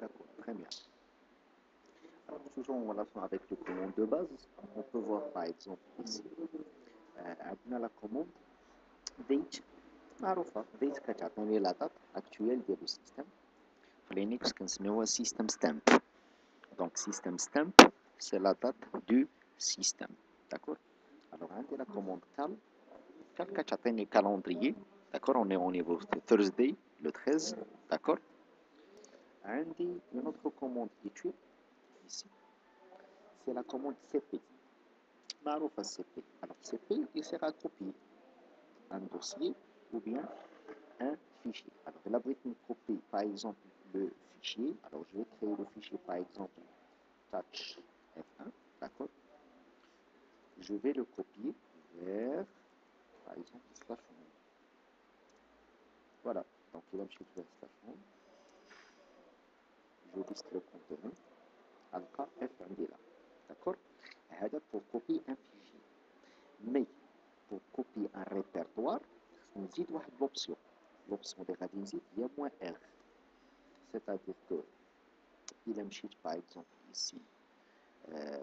D'accord, très bien. Alors, toujours en relation avec le commande de base, on peut voir par exemple ici, euh, la commande date معروفة date كتعطيني la date actuelle ديال السيستم في لينكس كنسميوها system stamp donc system stamp c'est la date du système d'accord alors عندي la commande cal cal كتعطيني calendrier d'accord on est au niveau de Thursday le 13 d'accord Andy, une autre commande YouTube, ici, c'est la commande CP. CP. Alors CP, il sera copié un dossier ou bien un fichier. Alors il abrite une copie, par exemple, le fichier. Alors je vais créer le fichier, par exemple, touch F1, d'accord? Je vais le copier vers, par exemple, slash. Voilà, donc il va me chercher vers slash Je liste le contenu. cas F1 est là, d'accord pour copier un fichier. Mais pour copier un répertoire, نزيد واحد l'option l'option اللي غادي نزيد هي moins r c'est-à-dire que il مشيت par exemple ici euh,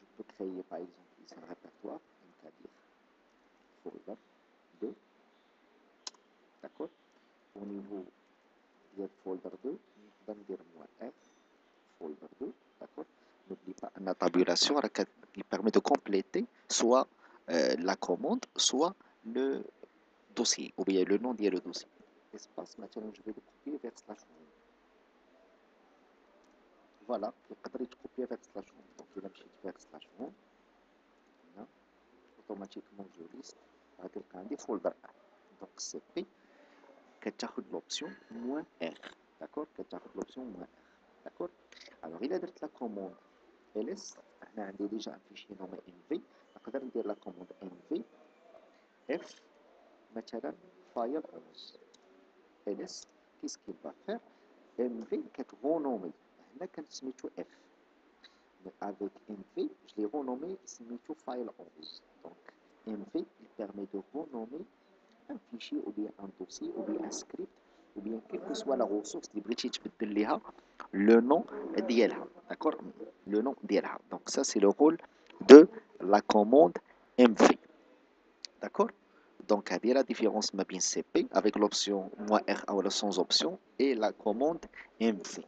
je peux créer par exemple ici un répertoire donc à dire folder 2 d'accord au niveau de folder 2 va dire moins f fois over 2, d'accord N'oublie pas la tabulation qui permet de compléter soit euh, la commande, soit le dossier, ou bien le nom dit le dossier. Espace, maintenant je vais le copier vers slash home. Voilà, je vais copier vers slash home. Donc je vais le vers slash home. Automatiquement je liste avec un des folder 1. Donc c'est P, qui l'option moins R. D'accord l'option moins R. D'accord Alors il a dit la commande ls. On a déjà un fichier nommé mv. On va dire la commande mv f مثلا file 11 ls qu'est-ce qu'il va faire mv كتغونومي هنا كنسميتو f mais avec mv je l'ai renommé سميتو file 11 donc mv il permet de renommer un fichier ou bien un dossier ou bien un script ou bien quelle que soit la ressource اللي بغيتي تبدل ليها le nom ديالها d'accord le nom ديالها donc ça c'est le rôle de la commande mv d'accord donc, il y a la différence ma CP avec l'option moins R sans option et la commande MV.